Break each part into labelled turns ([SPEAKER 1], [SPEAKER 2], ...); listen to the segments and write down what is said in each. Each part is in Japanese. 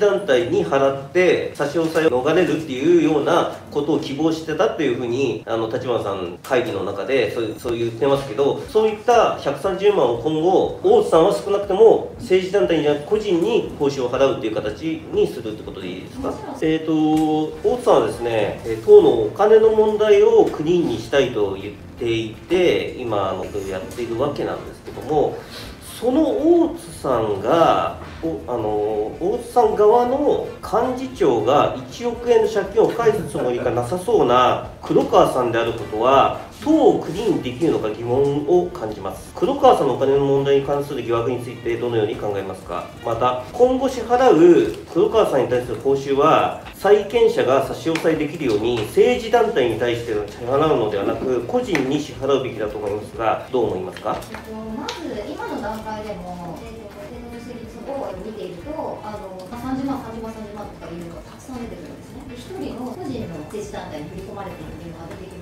[SPEAKER 1] 団体に払って差し押さえを逃れるっていうようなことを希望してたっていうふうにあの立花さん会議の中でそうそう言ってますけどそういった130万を今後大津さんは少なくとも政治団体じゃなく個人に報酬を払うっていう形にするってことでいいですか？えっ、ー、と大津さんはですね党のお金の問題をクリーンにしたいと言っていて今やっているわけなんですけどもその大津さんがおあの大津さん側の幹事長が1億円の借金を返すつもりがなさそうな黒川さんであることは党をクリーンできるのか疑問を感じます。黒川さんのお金の問題に関する疑惑についてどのように考えますか？また今後支払う黒川さんに対する報酬は債権者が差し押さえできるように政治団体に対して支払うのではなく個人に支払うべきだと思いますがどう思いますか、
[SPEAKER 2] まず今の段階でも、えっと、を見ているとあの、まあ、30万30万30万とかいうのがたくさん出てくるんですね。で1人の個人の政治団体に振り込まれているというのが出てき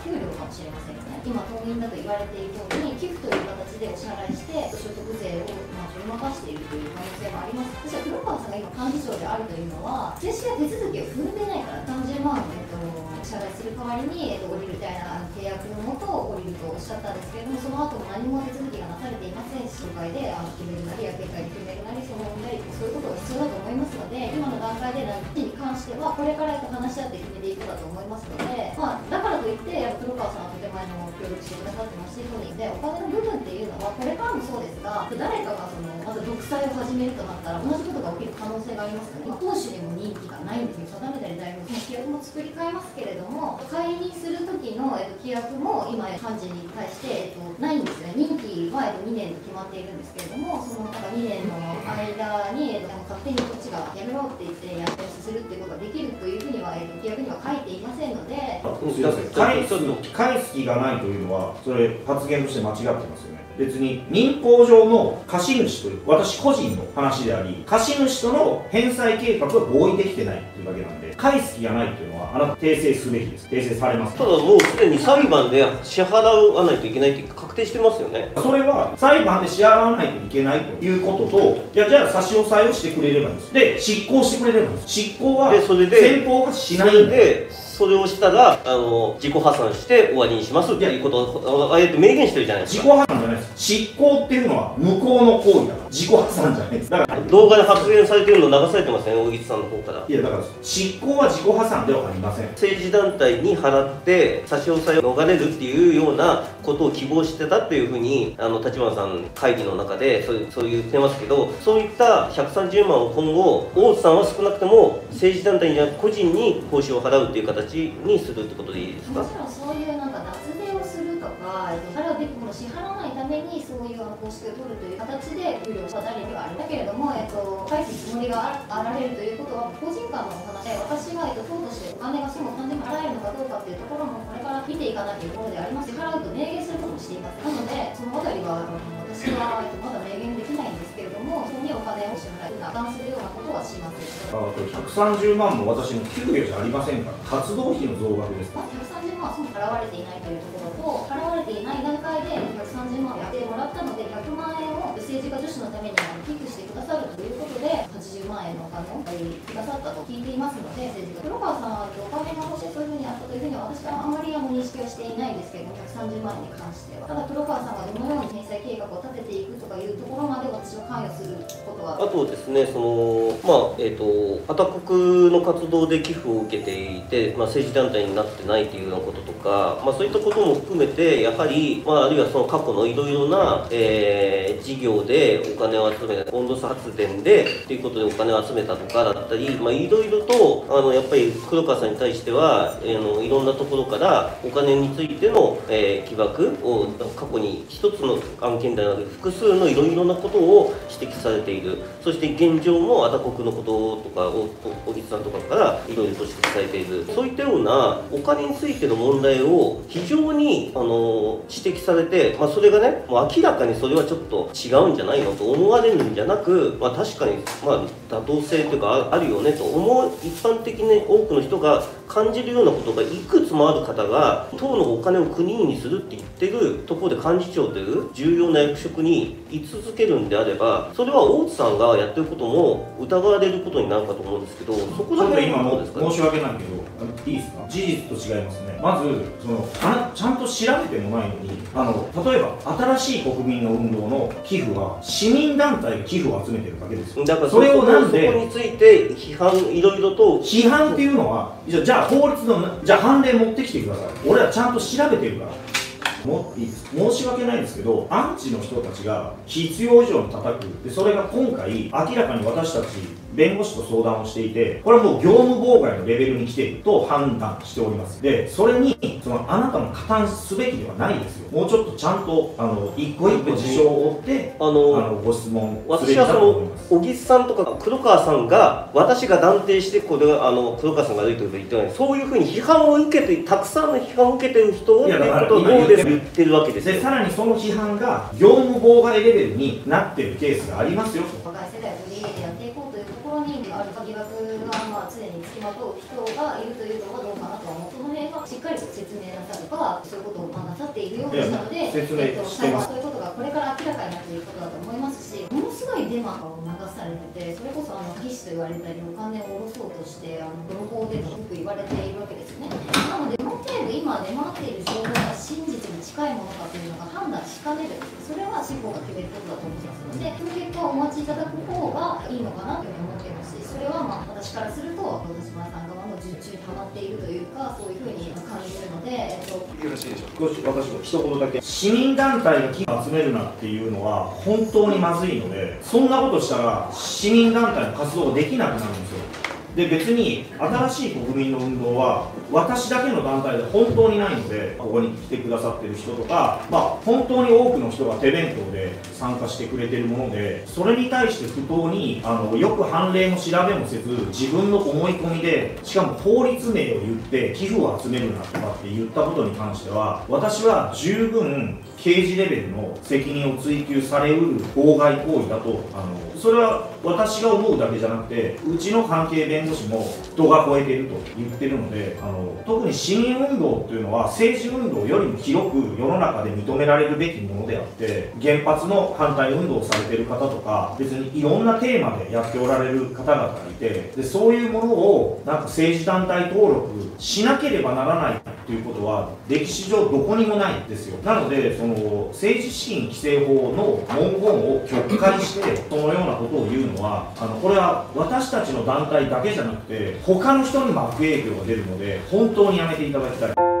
[SPEAKER 2] 給料かもしれませんよね。今党員だと言われているように寄付という形でお支払いして所得税を、まあ、取り任しているという可能性もあります。私は黒川さんが今幹事長であるというのは正式な手続きを踏んでないから30万、えっと、支払いする代わりに、えっと、降りるみたいな契約のもと降りるとおっしゃったんですけれどもその後も何も手続きがなされていませんし総会であの決めるなり役員会で決めるなりその問題そういうことが必要だと思いますので今の段階で何に関してはこれから話し合って決めていくかと思いますので、まあ、だからといってもあの協力してくださってますし当人でお金の部分っていうのはこれからもそうですが誰かがそのまず独裁を始めるとなったら同じことが起きる可能性がありますので、まあ、党首にも任期がないんですよ。定めたり大学の規約も作り変えますけれども解任する時の、えっと、規約も今幹事に対して、えっと、ないんですよね。は、えっと、2年と決まっているんですけれどもそのなんか2年の間に、えっと、勝手にこっちがやめろって言ってやめするっていうことができるというふうには、えっと、規約には書いていませんので
[SPEAKER 3] 返す返す気がないというのはそれ発言として間違ってますよね別に民法上の貸主という私個人の話であり貸主との返済計画が合意できてないっていうだけなんで返す気がないっていうのはあなた訂正すべきです。訂正されます。
[SPEAKER 1] ただもうすでに裁判で支払わないといけないって確定してますよね。
[SPEAKER 3] それは裁判で支払わないといけないということといやじゃあ差し押さえをしてくれればいいんです。で執行してくれればいいんです。執行は先方がしないんで
[SPEAKER 1] それをしたらあの自己破産して終わりにしますっていうことをあえて明言してるじゃないです
[SPEAKER 3] か。自己破産じゃないです。執行っていうのは向こうの行為だから。自己破産じゃないです。だから
[SPEAKER 1] 動画で発言されてるの流されてますね大木さんの方から。
[SPEAKER 3] いやだから執行は自己破産ではありません。
[SPEAKER 1] 政治団体に払って差し押さえを逃れるっていうようなことを希望してたっていうふうにあの立花さん会議の中でそうそう言ってますけどそういった130万を今後大津さんは少なくとも政治団体じゃなく個人に報酬を払うっていう形にするってことでいいですか？
[SPEAKER 2] もちろんそういうなんか脱税をするとか払うべきものを支払わないためにそういう方式を取るという形で給料を誰にはあるんだけれども、えっと、返すつもりがあられるということは個人間のお話で私が、えっと、党としてお金がそも完全に払えるのかどうかっていうところもこれから見ていかなきゃいけないところであります払うと明言することもしています。なのでそのあたりは私は、金を支払い破綻するようなことはしませんあ
[SPEAKER 3] 130万も私の給料じゃありませんから活動費の増額です。か
[SPEAKER 2] 130万はそも払われていないというところと払われていない段階で130万をやってもらったので100万円を政治家女子のために寄付してくださるということで80万円のお金をくださったと聞いていますので政治家。黒川さんはお金が欲しいそういうふうにというふうに私はあんまりあの認識はしていないんですけれども130万円に関しては。ただ黒川さんがどのように返済計画を立てていくとかいうところまで私は関与することは。
[SPEAKER 1] あとですねそのまあえっ、ー、とアタ国の活動で寄付を受けていて、まあ、政治団体になってないというようなこととか、まあ、そういったことも含めてやはり、まあ、あるいはその過去のいろいろな、えー、事業でお金を集めた温度差発電でということでお金を集めたとかだったり、まあ、いろいろとあのやっぱり黒川さんに対しては、えー、のいろんなところからお金についての、えー、疑惑を過去に一つの案件ではなく複数のいろいろなことを指摘されている。そして現状もアタ国のこととか小木さんとかからいろいろと指摘されている。そういったようなお金についての問題を非常にあの指摘されて、まあ、それがねもう明らかにそれはちょっと違うんじゃないのと思われるんじゃなく、まあ、確かに、まあ、妥当性というかあるよねと思う一般的に多くの人が感じるようなことがいくつもある方が党のお金を国にするって言ってるところで幹事長という重要な役職に居続けるんであればそれは大津さんがやってることも疑われることになるかと思うんですけどそこら辺
[SPEAKER 3] 今も
[SPEAKER 1] うですか、
[SPEAKER 3] 申し訳ないけどあのいいですか？事実と違いますね。まずそのあちゃんと調べてもないのにあの例えば新しい国民の運動の寄付は市民団体が寄付を集めてるだけですよ。
[SPEAKER 1] だから
[SPEAKER 3] それをなんで
[SPEAKER 1] そこについて批判いろいろと。
[SPEAKER 3] 批判っていうのはじゃあ法律のじゃあ判例持ってきてください。俺はちゃんと調べてるから。も申し訳ないんですけどアンチの人たちが必要以上に叩く。でそれが今回明らかに私たち弁護士と相談をしていてこれはもう業務妨害のレベルに来ていると判断しております。でそれにそのあなたも加担すべきではないですよ。もうちょっとちゃんとあの一個一個事象を追って
[SPEAKER 1] あの
[SPEAKER 3] ご質問
[SPEAKER 1] 私はその小木さんとか黒川さんが私が断定してこれあの黒川さんが悪いということを言ってない。そういうふうに批判を受けてたくさんの批判を受けてる人をって
[SPEAKER 3] いやだから
[SPEAKER 1] いうことどうで
[SPEAKER 3] 言ってる
[SPEAKER 1] 言ってるわけですよ。
[SPEAKER 3] でさらにその批判が業務妨害レベルになってるケースがありますよ。と
[SPEAKER 2] 若い世代を取り入れてやっていこうというところにある疑惑がまあ常につきまとう人がいるというのはどうかなとは思うその辺はしっかりと説明なさるかそういうことをまあなさっているようでしたので
[SPEAKER 3] 説明
[SPEAKER 2] えっと
[SPEAKER 3] してます。
[SPEAKER 2] そういうことがこれから明らかになっていることだと思いますしすごいデマを流されててそれこそあの詐欺師と言われたりお金を下ろそうとしてあの泥棒でとよく言われているわけですね。なのでどの程度今出回っている情報が真実に近いものかというのが判断しかねる。それは司法が決めることだと思いますのでその結果をお待ちいただく方がいいのかなというふうに思っていますしそれはまあ私からすると小島さん側の術中にはまっているというかそういうふうに感じるので、えっと、
[SPEAKER 4] よろしいでしょうか。
[SPEAKER 3] 少し私も一言だけ。市民団体が寄付を集めるなっていうのは本当にまずいのでそんなことしたら市民団体の活動ができなくなるんですよ。で別に新しい国民の運動は私だけの団体で本当にないのでここに来てくださってる人とか、まあ、本当に多くの人が手弁当で参加してくれてるものでそれに対して不当にあのよく判例も調べもせず自分の思い込みでしかも法律名を言って寄付を集めるなとかって言ったことに関しては私は十分刑事レベルの責任を追及されうる妨害行為だとあのそれは私が思うだけじゃなくてうちの関係弁護士も度が超えていると言ってるのであの特に市民運動っていうのは政治運動よりも広く世の中で認められるべきものであって原発の反対運動をされてる方とか別にいろんなテーマでやっておられる方々がいてでそういうものをなんか政治団体登録しなければならないっていうことは歴史上どこにもないんですよ。なのでその政治資金規正法の文言を曲解してそのようなことを言うのはあのこれは私たちの団体だけじゃなくて他の人にも悪影響が出るので本当にやめていただきたい。